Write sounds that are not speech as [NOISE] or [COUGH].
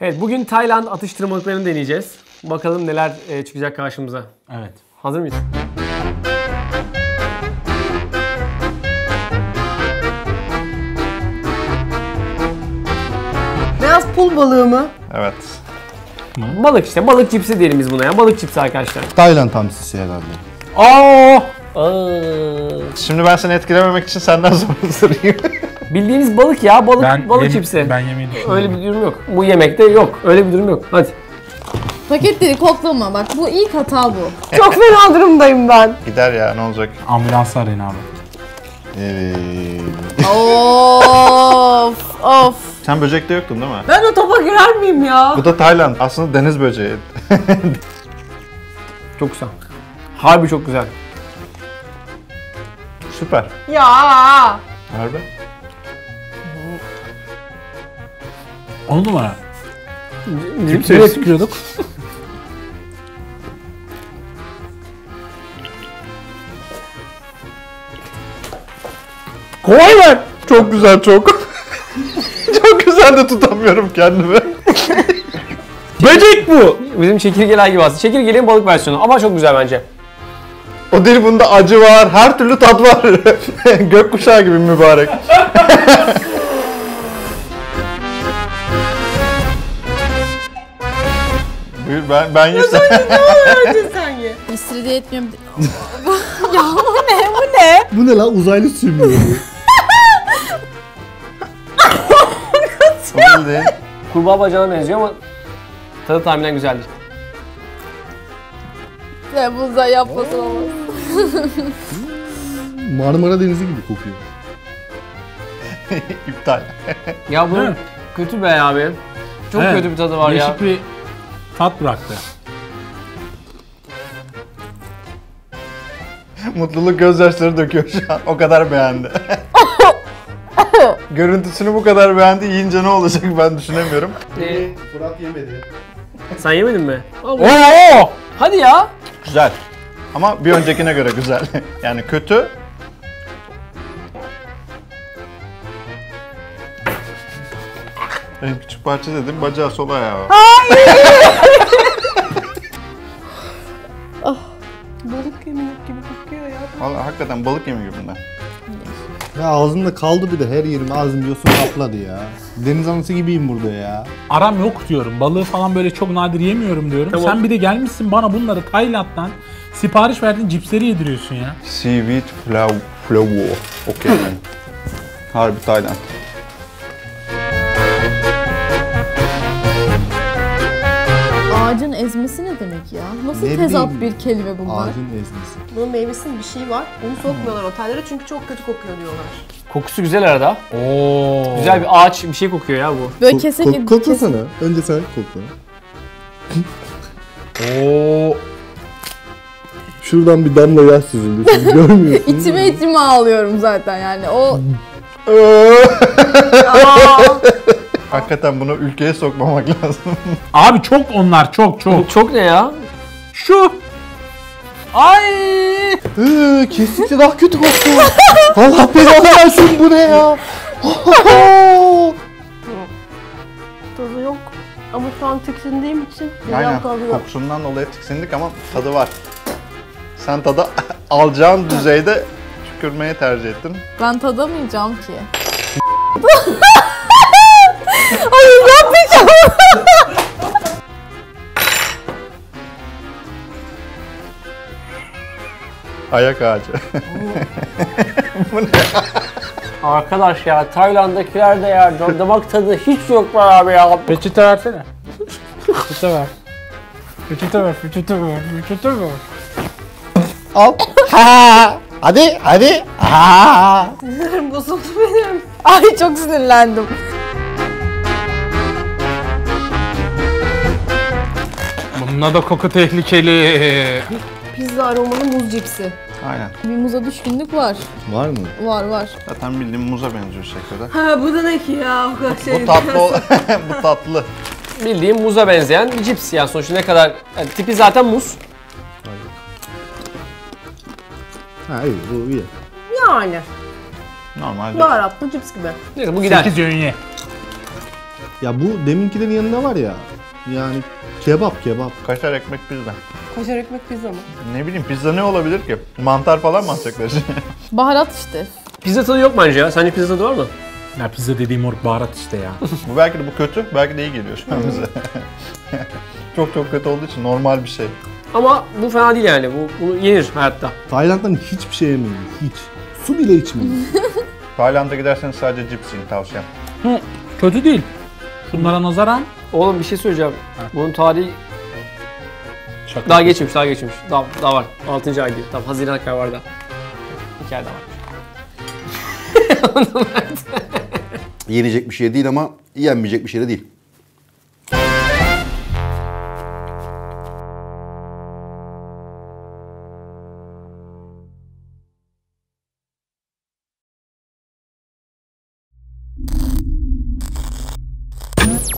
Evet bugün Tayland atıştırmalıklarını deneyeceğiz. Bakalım neler e, çıkacak karşımıza. Evet. Hazır mıyız? Beyaz pul balığı mı? Evet. Balık işte balık cipsi diyelim biz buna ya. Balık cipsi arkadaşlar. Tayland hamsisi herhalde. Aa! Şimdi ben seni etkilememek için senden [LAUGHS] sonra sorayım. Bildiğiniz balık ya balık Ben balık yem- cipsi. Ben yemeği düşünüyorum. Öyle bir durum yok. Bu yemekte yok. Öyle bir durum yok. Hadi. Paketleri koklama bak bu ilk hata bu. Çok fena durumdayım ben. Gider ya ne olacak? Ambulans arayın abi. Evet. of of. Sen böcekte yoktun değil mi? Ben o topa girer miyim ya? Bu da Tayland. Aslında deniz böceği. [LAUGHS] Çok güzel. Harbi çok güzel. Süper. Ya. Harbi. On numara. Nereye sıkıyorduk? Kolay ver. Çok güzel çok. [LAUGHS] çok güzel de tutamıyorum kendimi. Böcek bu. Bizim çekirgeler gibi aslında. Çekirgelerin balık versiyonu ama çok güzel bence. O değil bunda acı var, her türlü tat var. [LAUGHS] Gökkuşağı gibi mübarek. [LAUGHS] Buyur ben ben yesem. Önce [LAUGHS] sen ye. İstiridye etmiyorum. [LAUGHS] ya bu ne bu ne? Bu ne lan uzaylı sümüğü. Bildiğin. Kurbağa bacağına benziyor ama tadı tahminen güzeldir. Ya bu uzay yapmasın olmaz. [LAUGHS] Marmara Denizi gibi kokuyor. İptal. Ya bu kötü be abi. Çok Evet. kötü bir tadı var ya. Değişik bir tat bıraktı. [LAUGHS] Mutluluk gözyaşları döküyor şu [LAUGHS] an. O kadar beğendi. [LAUGHS] Görüntüsünü bu kadar beğendi. Yiyince ne olacak ben düşünemiyorum. Ee, Fırat yemedi. sen yemedin mi? Oo! Hadi ya. Güzel. Ama bir öncekine göre güzel. yani kötü. En küçük parça dedim bacağı sol ayağı. Balık Vallahi hakikaten balık yemi gibi bunlar. Ya ağzımda kaldı bir de her yerim ağzım yosun kapladı ya. Deniz anası gibiyim burada ya. Aram yok diyorum. Balığı falan böyle çok nadir yemiyorum diyorum. Tamam. Sen bir de gelmişsin bana bunları Tayland'dan sipariş verdin cipsleri yediriyorsun ya. Seaweed flow, flow. Okey. [LAUGHS] Harbi Tayland. Ağacın ezmesi ne demek ya? Nasıl Ne tezat bileyim. bir kelime bunlar? Ağacın ezmesi. Bunun meyvesinin bir şeyi var. Onu sokmuyorlar otellere çünkü çok kötü kokuyor diyorlar. Kokusu güzel arada. Oo. Güzel bir ağaç bir şey kokuyor ya bu. Böyle Ko- kese ko- gibi. koklasana. Önce sen kokla. [LAUGHS] Oo. Şuradan bir damla yaş süzüldü. Siz görmüyorsunuz. [LAUGHS] İçime içime ağlıyorum zaten yani. O [LAUGHS] Hakikaten bunu ülkeye sokmamak lazım. [LAUGHS] Abi çok onlar çok çok. Çok ne ya? Şu. Ay. Iıı, kesinlikle daha kötü koktu. Allah belanı versin bu ne ya? [LAUGHS] Tadı yok. Ama şu an tiksindiğim için Aynen. güzel kalıyor. Kokusundan dolayı tiksindik ama tadı var. Sen tadı [LAUGHS] alacağın düzeyde tükürmeyi tercih ettin. ben tadamayacağım ki. Ayak ağacı. [LAUGHS] Arkadaş ya Tayland'dakiler de ya damak tadı hiç yok be abi ya. Peçete versene. Peçete ver. Peçete ver, peçete ver, peçete ver. Al. Ha. Hadi hadi. Ha. Sinirim bozuldu benim. Ay çok sinirlendim. Bununla da koku tehlikeli. Pizza aromalı muz cipsi. Aynen. Bir muza düşkünlük var. Var mı? Var var. Zaten bildiğim muza benziyor şekilde. Ha bu da ne ki ya? O kadar şey. Bu tatlı, ol- [LAUGHS] bu tatlı. Bildiğim muza benzeyen bir cips yani sonuçta ne kadar yani tipi zaten muz. Ha iyi bu iyi. Yani. Normalde. Baharatlı cips gibi. Neyse bu gider. 8 öğün ye. Ya bu deminkilerin yanında var ya. Yani kebap kebap. Kaşar ekmek pizza. Kaşar ekmek pizza mı? Ne bileyim pizza ne olabilir ki? Mantar falan mı atacaklar? [LAUGHS] Baharat işte. Pizza tadı yok bence ya. Sence pizza tadı var mı? Ya pizza dediğim ork baharat işte ya. [LAUGHS] bu belki de bu kötü, belki de iyi geliyor şu an bize. [LAUGHS] çok çok kötü olduğu için normal bir şey. Ama bu fena değil yani. Bu, bunu yenir hayatta. Tayland'dan hiçbir şey yemeyin. Hiç. Su bile içmeyin. Tayland'a giderseniz sadece cips yiyin tavsiyem. Kötü değil. Şunlara nazaran Oğlum bir şey söyleyeceğim. Bunun tarihi şaka. daha geçmiş, daha geçmiş. Daha, daha var. 6. ay diyor. Tamam, Haziran kadar var da. Hikaye daha var. Yenecek bir şey değil ama yenmeyecek bir şey de değil.